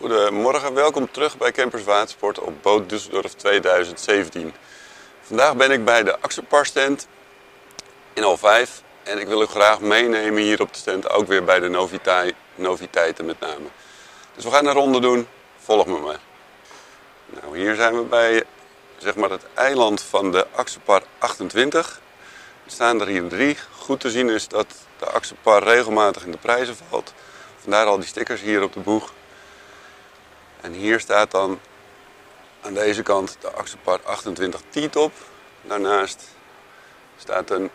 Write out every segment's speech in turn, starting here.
Goedemorgen, welkom terug bij Campers Watersport op Boot Düsseldorf 2017. Vandaag ben ik bij de Axopar stand in L5 en ik wil u graag meenemen hier op de stand, ook weer bij de noviteit, noviteiten met name. Dus we gaan een ronde doen, volg me maar. Nou, hier zijn we bij zeg maar, het eiland van de Axopar 28. Er staan er hier drie. Goed te zien is dat de Axopar regelmatig in de prijzen valt. Vandaar al die stickers hier op de boeg. En hier staat dan aan deze kant de Axopar 28 T-top. Daarnaast staat een, ik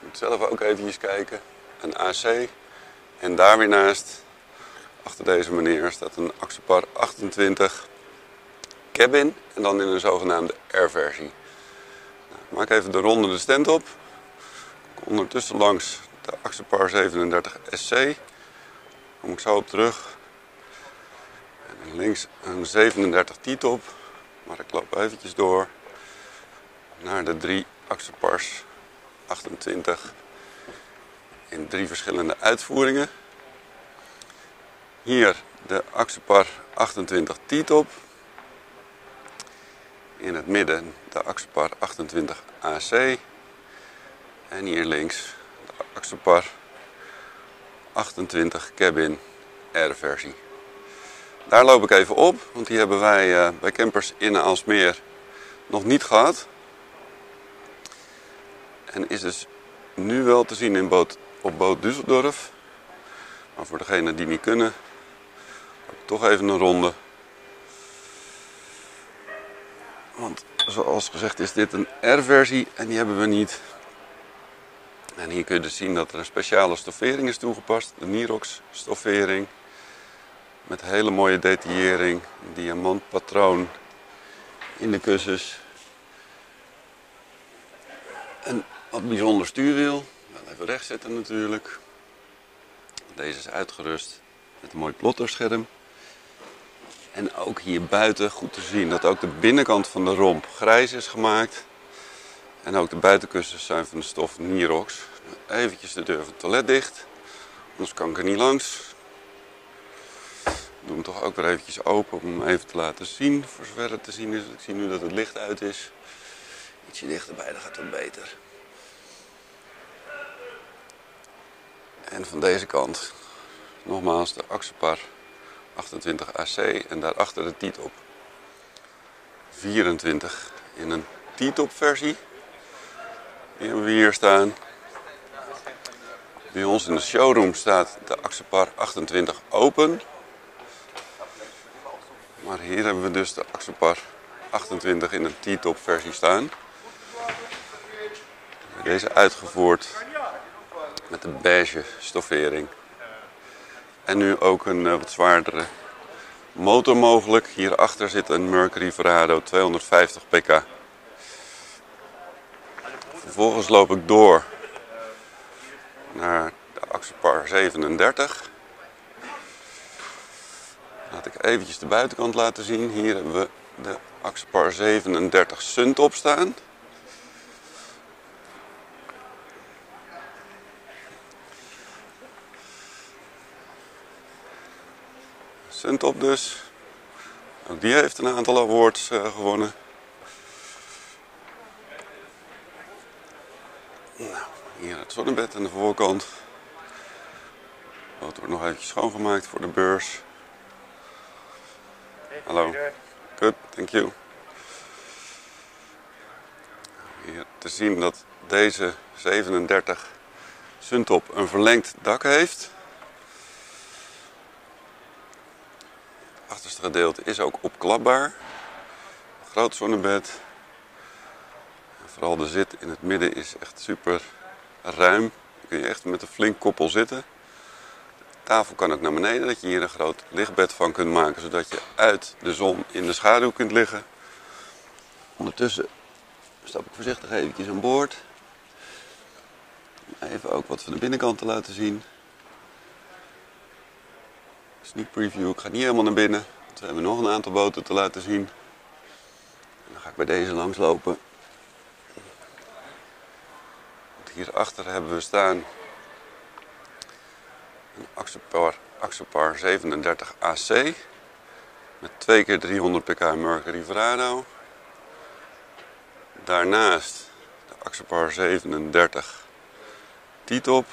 moet zelf ook eventjes kijken, een AC. En daar weer naast, achter deze meneer, staat een Axopar 28 cabin. En dan in een zogenaamde R-versie. Nou, maak even de ronde de stand op. Ondertussen langs de Axopar 37 SC. Kom ik zo op terug. Links een 37 T-top. Maar ik loop eventjes door naar de drie Axopars 28 in drie verschillende uitvoeringen. Hier de Axopar 28 T-top. In het midden de Axopar 28 AC. En hier links de Axopar 28 Cabin R-versie. Daar loop ik even op, want die hebben wij uh, bij campers in Aalsmeer nog niet gehad. En is dus nu wel te zien in boot, op boot Düsseldorf. Maar voor degenen die niet kunnen, toch even een ronde. Want zoals gezegd is dit een R-versie en die hebben we niet. En hier kun je dus zien dat er een speciale stoffering is toegepast. De Nirox stoffering. Met hele mooie detaillering. Diamantpatroon in de kussens. Een wat bijzonder stuurwiel. Wel even recht zetten natuurlijk. Deze is uitgerust met een mooi plotterscherm. En ook hier buiten goed te zien dat ook de binnenkant van de romp grijs is gemaakt. En ook de buitenkussens zijn van de stof Nirox. Eventjes de deur van het toilet dicht. Anders kan ik er niet langs. Doe hem toch ook weer eventjes open om hem even te laten zien. Voor zover het te zien is. Ik zie nu dat het licht uit is. Ietsje dichterbij, dan gaat het beter. En van deze kant nogmaals de Axopar 28 AC en daarachter de T-top. 24 in een T-top versie. Die hebben we hier staan. Bij ons in de showroom staat de Axopar 28 open. Maar hier hebben we dus de Axopar 28 in een T-top versie staan. Deze uitgevoerd met een beige stoffering. En nu ook een uh, wat zwaardere motor mogelijk. Hierachter zit een Mercury Verado 250 pk. Vervolgens loop ik door naar de Axopar 37. Laat ik eventjes de buitenkant laten zien. Hier hebben we de Axopar 37 Suntop staan. Suntop dus. Ook die heeft een aantal awards uh, gewonnen. Nou, hier het zonnebed aan de voorkant. Het wordt nog eventjes schoongemaakt voor de beurs. Hallo. Good, thank you. Hier te zien dat deze 37 Suntop een verlengd dak heeft. Het achterste gedeelte is ook opklapbaar. Groot zonnebed. Vooral de zit in het midden is echt super ruim. Dan kun je echt met een flink koppel zitten. Tafel kan ook naar beneden, dat je hier een groot lichtbed van kunt maken, zodat je uit de zon in de schaduw kunt liggen. Ondertussen stap ik voorzichtig eventjes aan boord. Even ook wat van de binnenkant te laten zien. Sneak preview, ik ga niet helemaal naar binnen. Want we hebben nog een aantal boten te laten zien. En dan ga ik bij deze langs lopen. Hierachter hebben we staan Axopar, Axopar 37 AC. Met 2 keer 300 pk Mercury Verado. Daarnaast de Axopar 37 T-top.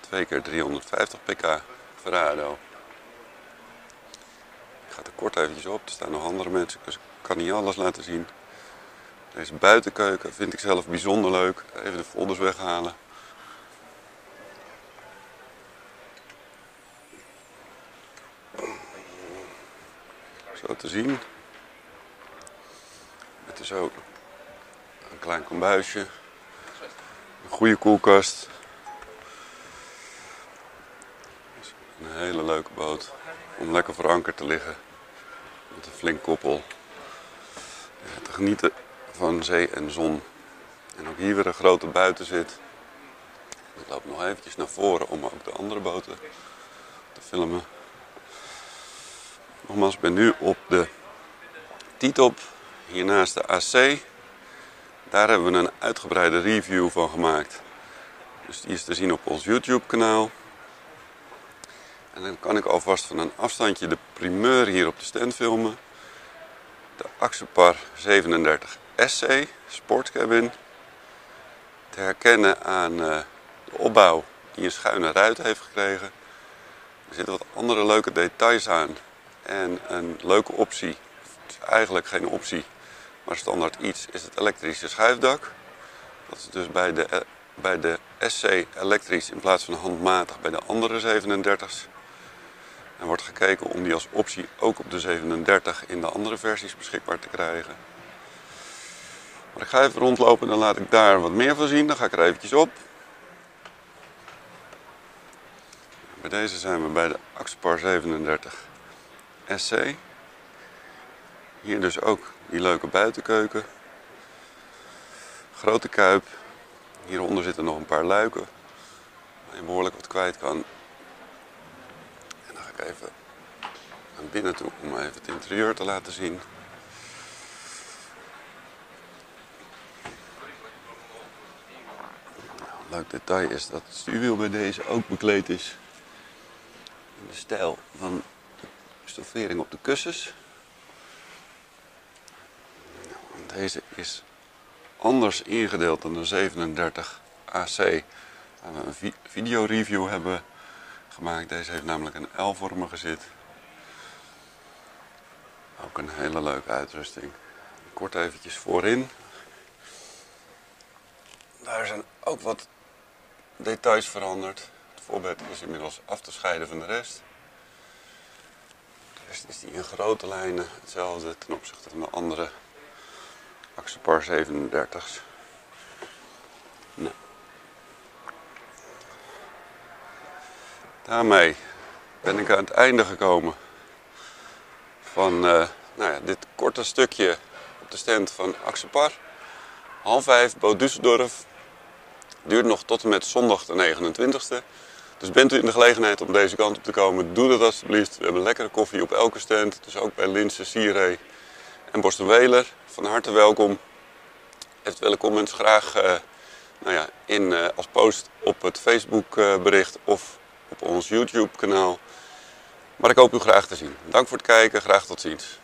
2 keer 350 pk Verado. Ik ga er kort eventjes op, er staan nog andere mensen, dus ik kan niet alles laten zien. Deze buitenkeuken vind ik zelf bijzonder leuk. Even de folders weghalen. Zo te zien. Het is ook een klein kombuisje. Een goede koelkast. Een hele leuke boot om lekker verankerd te liggen. Met een flink koppel. te genieten van zee en zon. En ook hier weer een grote buiten zit. Ik loop nog eventjes naar voren om ook de andere boten te filmen. Nogmaals, ik ben nu op de T-top, hiernaast de AC. Daar hebben we een uitgebreide review van gemaakt. Dus die is te zien op ons YouTube kanaal. En dan kan ik alvast van een afstandje de primeur hier op de stand filmen. De Axopar 37 SC Sportcabin. Te herkennen aan uh, de opbouw die een schuine ruit heeft gekregen. Er zitten wat andere leuke details aan. En een leuke optie, eigenlijk geen optie, maar standaard iets, is het elektrische schuifdak. Dat is dus bij de, bij de SC elektrisch in plaats van handmatig bij de andere 37's. En wordt gekeken om die als optie ook op de 37 in de andere versies beschikbaar te krijgen. Maar ik ga even rondlopen en dan laat ik daar wat meer van zien. Dan ga ik er eventjes op. Bij deze zijn we bij de Axopar 37 SC. Hier dus ook die leuke buitenkeuken. Grote kuip. Hieronder zitten nog een paar luiken. Waar je behoorlijk wat kwijt kan. En dan ga ik even naar binnen toe om even het interieur te laten zien. leuk detail is dat het stuurwiel bij deze ook bekleed is in de stijl van stoffering op de kussens. Deze is anders ingedeeld dan de 37 AC waar we een video review hebben gemaakt. Deze heeft namelijk een L-vormige zit. Ook een hele leuke uitrusting. Kort eventjes voorin. Daar zijn ook wat details veranderd. Het voorbed is inmiddels af te scheiden van de rest. Is die in grote lijnen hetzelfde ten opzichte van de andere Axopar 37's. Nou. Daarmee ben ik aan het einde gekomen van uh, nou ja, dit korte stukje op de stand van Axopar. Half vijf, Boot Düsseldorf. Duurt nog tot en met zondag de 29e. Dus bent u in de gelegenheid om deze kant op te komen, doe dat alsjeblieft. We hebben lekkere koffie op elke stand. Dus ook bij Linse, Sieré en Borstenweler. Van harte welkom. Eventuele comments graag uh, nou ja, in, uh, als post op het Facebook uh, bericht of op ons YouTube kanaal. Maar ik hoop u graag te zien. Dank voor het kijken. Graag tot ziens.